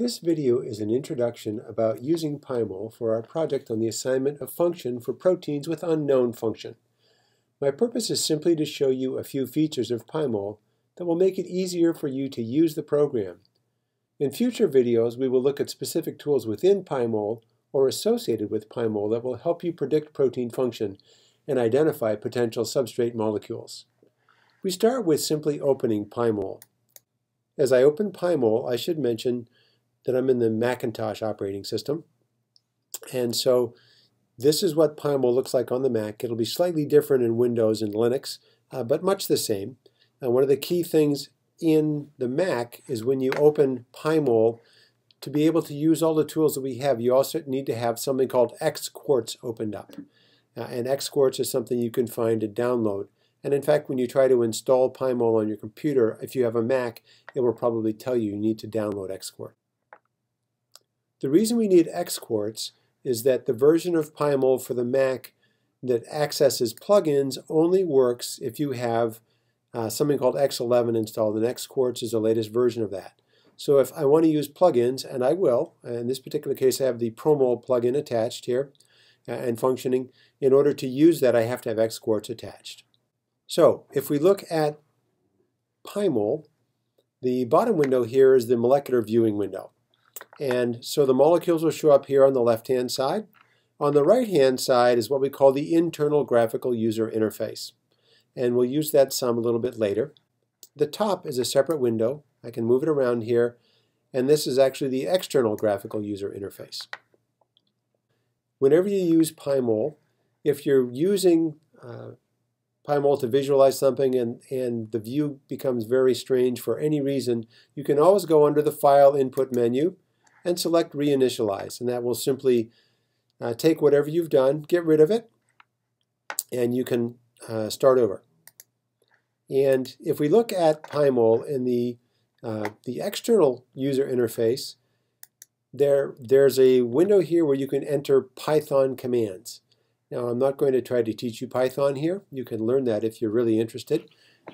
This video is an introduction about using PyMol for our project on the assignment of function for proteins with unknown function. My purpose is simply to show you a few features of PyMol that will make it easier for you to use the program. In future videos, we will look at specific tools within PyMol or associated with PyMol that will help you predict protein function and identify potential substrate molecules. We start with simply opening PyMol. As I open PyMol, I should mention that I'm in the Macintosh operating system. And so this is what PyMol looks like on the Mac. It'll be slightly different in Windows and Linux, uh, but much the same. And one of the key things in the Mac is when you open PyMol, to be able to use all the tools that we have, you also need to have something called Xquartz opened up. Uh, and Xquartz is something you can find to download. And in fact, when you try to install PyMol on your computer, if you have a Mac, it will probably tell you you need to download Xquartz. The reason we need Xquartz is that the version of PyMol for the Mac that accesses plugins only works if you have uh, something called X11 installed, and Xquartz is the latest version of that. So if I want to use plugins, and I will, in this particular case I have the Promol plugin attached here uh, and functioning, in order to use that I have to have Xquartz attached. So if we look at PyMol, the bottom window here is the molecular viewing window. And so the molecules will show up here on the left-hand side. On the right-hand side is what we call the internal graphical user interface. And we'll use that some a little bit later. The top is a separate window. I can move it around here. And this is actually the external graphical user interface. Whenever you use PyMol, if you're using uh, PyMol to visualize something and, and the view becomes very strange for any reason, you can always go under the File Input menu and select Reinitialize. And that will simply uh, take whatever you've done, get rid of it, and you can uh, start over. And if we look at PyMol in the, uh, the external user interface, there, there's a window here where you can enter Python commands. Now I'm not going to try to teach you Python here. You can learn that if you're really interested.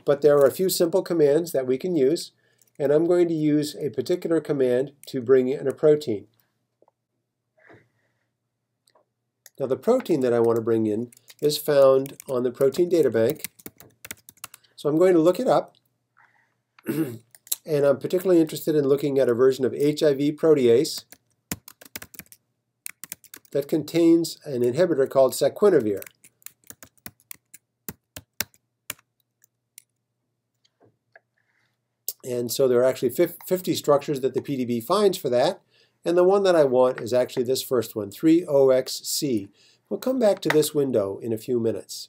But there are a few simple commands that we can use and I'm going to use a particular command to bring in a protein. Now the protein that I want to bring in is found on the protein data bank. So I'm going to look it up and I'm particularly interested in looking at a version of HIV protease that contains an inhibitor called saquinavir. And so there are actually 50 structures that the PDB finds for that. And the one that I want is actually this first one, 3OXC. We'll come back to this window in a few minutes.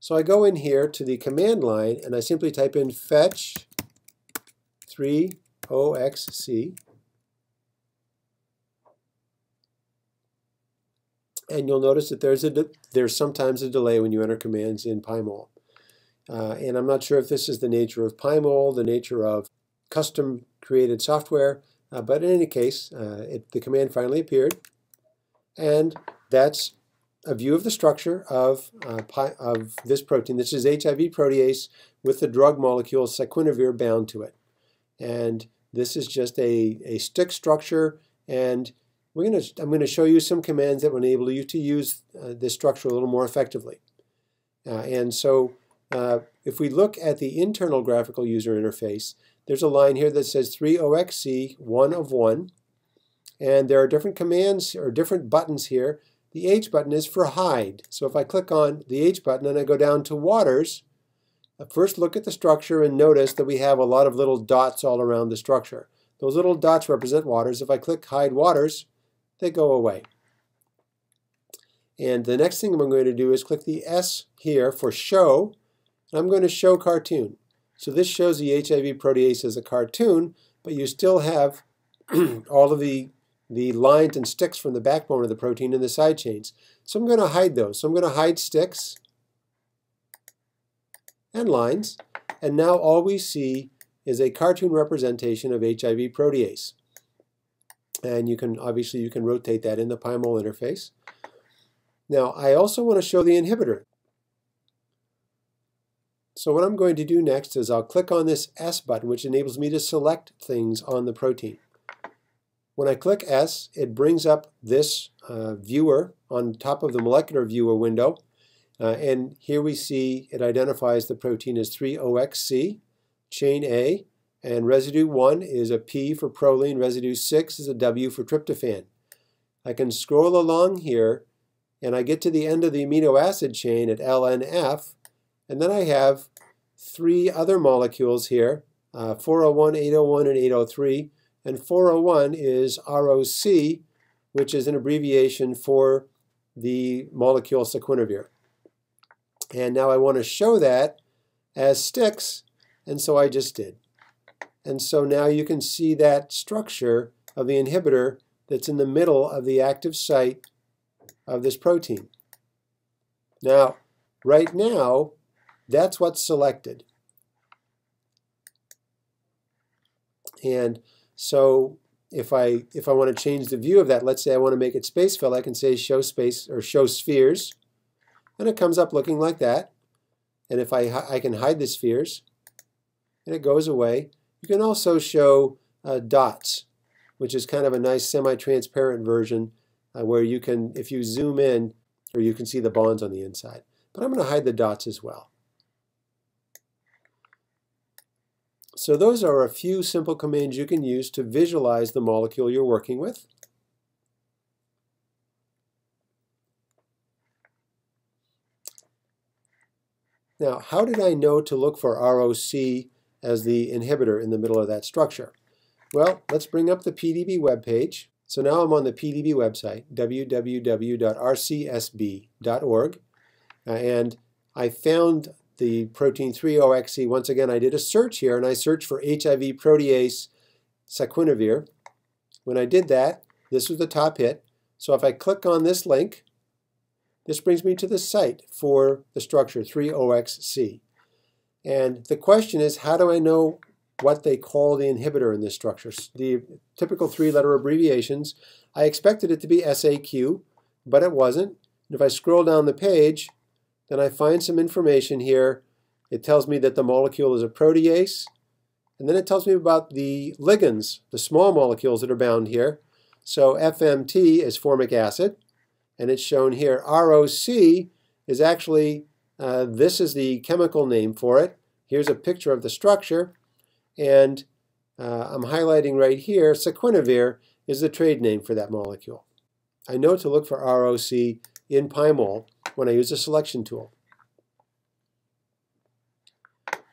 So I go in here to the command line and I simply type in fetch 3OXC. And you'll notice that there's, a there's sometimes a delay when you enter commands in PyMol. Uh, and I'm not sure if this is the nature of PyMol, the nature of custom created software, uh, but in any case, uh, it, the command finally appeared. And that's a view of the structure of, uh, of this protein. This is HIV protease with the drug molecule saquinavir bound to it. And this is just a, a stick structure, and we're gonna, I'm going to show you some commands that will enable you to use uh, this structure a little more effectively. Uh, and so uh, if we look at the internal graphical user interface, there's a line here that says 3OXC, 1 of 1. And there are different commands or different buttons here. The H button is for hide. So if I click on the H button and I go down to waters, I first look at the structure and notice that we have a lot of little dots all around the structure. Those little dots represent waters. If I click hide waters, they go away. And the next thing I'm going to do is click the S here for show, I'm going to show cartoon. So this shows the HIV protease as a cartoon, but you still have all of the, the lines and sticks from the backbone of the protein in the side chains. So I'm going to hide those. So I'm going to hide sticks and lines. And now all we see is a cartoon representation of HIV protease. And you can obviously you can rotate that in the PyMol interface. Now I also want to show the inhibitor. So what I'm going to do next is I'll click on this S button, which enables me to select things on the protein. When I click S, it brings up this uh, viewer on top of the molecular viewer window. Uh, and here we see it identifies the protein as 3-OXC, chain A, and residue 1 is a P for proline, residue 6 is a W for tryptophan. I can scroll along here, and I get to the end of the amino acid chain at LNF, and then I have three other molecules here, uh, 401, 801, and 803. And 401 is ROC, which is an abbreviation for the molecule saquinavir. And now I want to show that as sticks, and so I just did. And so now you can see that structure of the inhibitor that's in the middle of the active site of this protein. Now, right now, that's what's selected. And so if I if I want to change the view of that, let's say I want to make it space fill, I can say show space or show spheres, and it comes up looking like that. And if I I can hide the spheres, and it goes away. You can also show uh, dots, which is kind of a nice semi-transparent version uh, where you can, if you zoom in, or you can see the bonds on the inside. But I'm going to hide the dots as well. So those are a few simple commands you can use to visualize the molecule you're working with. Now, how did I know to look for ROC as the inhibitor in the middle of that structure? Well, let's bring up the PDB web page. So now I'm on the PDB website, www.rcsb.org, uh, and I found the protein 3-OXC. Once again, I did a search here, and I searched for HIV protease saquinavir. When I did that, this was the top hit. So if I click on this link, this brings me to the site for the structure 3-OXC. And the question is, how do I know what they call the inhibitor in this structure? The typical three-letter abbreviations. I expected it to be SAQ, but it wasn't. And if I scroll down the page, then I find some information here. It tells me that the molecule is a protease. And then it tells me about the ligands, the small molecules that are bound here. So FMT is formic acid, and it's shown here. ROC is actually, uh, this is the chemical name for it. Here's a picture of the structure, and uh, I'm highlighting right here, saquinavir is the trade name for that molecule. I know to look for ROC in Pymol when I use the selection tool.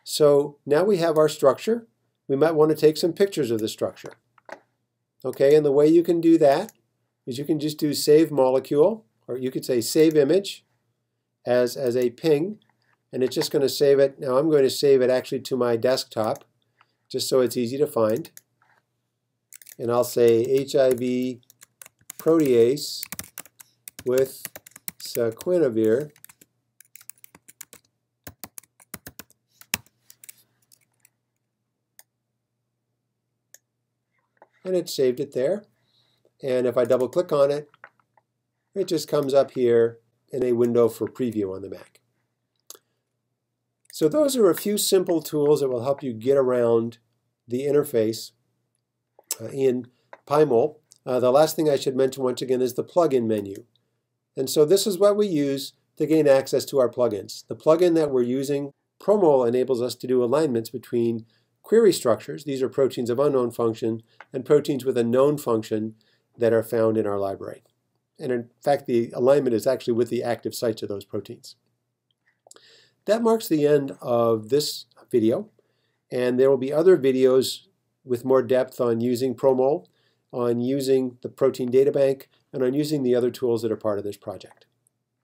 So now we have our structure. We might want to take some pictures of the structure. Okay, and the way you can do that is you can just do save molecule, or you could say save image as, as a ping, and it's just going to save it. Now I'm going to save it actually to my desktop, just so it's easy to find. And I'll say HIV protease with saquinavir and it saved it there. And if I double click on it, it just comes up here in a window for preview on the Mac. So those are a few simple tools that will help you get around the interface uh, in Pymol. Uh, the last thing I should mention once again is the plugin menu. And so this is what we use to gain access to our plugins. The plugin that we're using, Promol, enables us to do alignments between query structures, these are proteins of unknown function, and proteins with a known function that are found in our library. And in fact, the alignment is actually with the active sites of those proteins. That marks the end of this video, and there will be other videos with more depth on using Promol, on using the protein data bank, and on using the other tools that are part of this project.